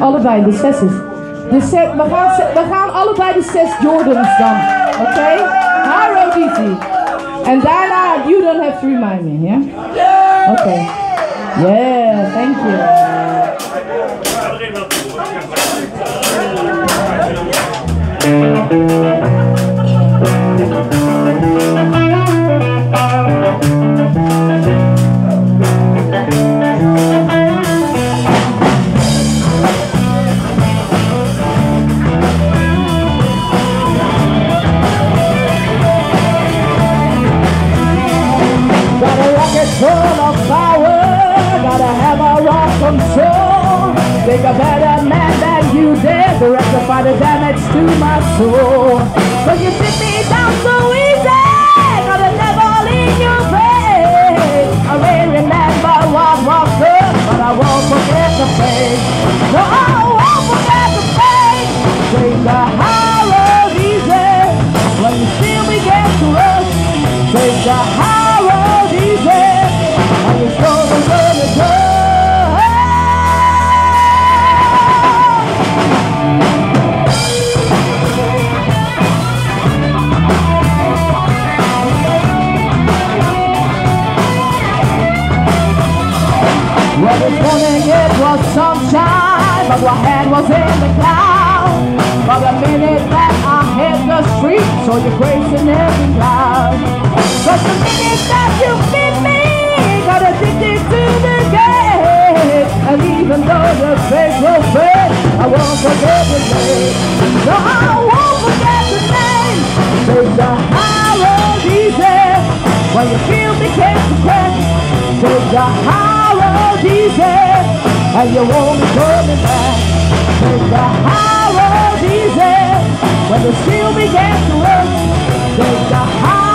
Allebei, de zes is. De set, we, gaan, we gaan allebei de zes Jordans dan. Oké? Okay? Haro easy. En daarna, you don't have to remind me, ja? Yeah? Oké. Okay. Yeah, thank you. Think a better man than you did to rectify the damage to my soul. But you sit me down so easy, got a devil in your face. I may remember what was good, but I won't forget the pain. No, I won't forget the pain. Take the high road easy when you still begin to rush. Take the high road easy when you slowly gonna go. this morning it was sunshine, but my head was in the clouds. But the minute that I hit the street, saw your grace in every cloud. But the minute that you fit me, got addicted to the game. And even though the face will fade, I won't forget the name. No, I won't forget the name. Take the high road easy, when you feel the case to. Take the high road easy, and you won't be coming back. Take the high road easy, when the steel begins to work. Take the high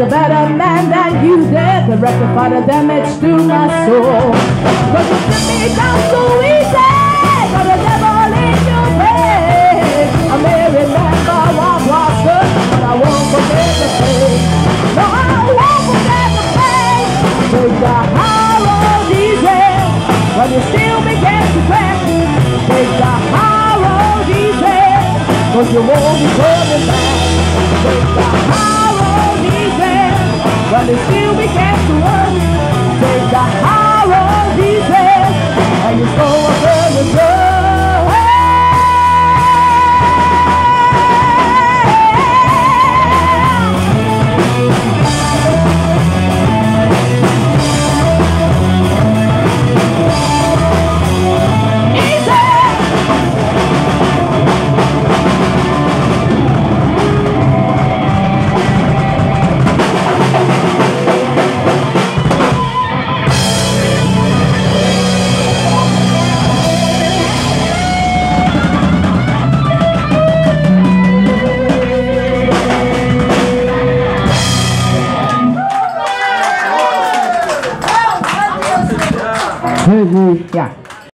a better man than you did to rectify the damage to my soul. Cause you set me down so easy, got a devil in your bed. I may remember what was good, but I won't forget the pain. No, I won't forget the pain. Take the high road easy, when you still begin to crack. Take the high road easy, cause you won't be coming back. Take the high road when you still to work. Take 嗯呀。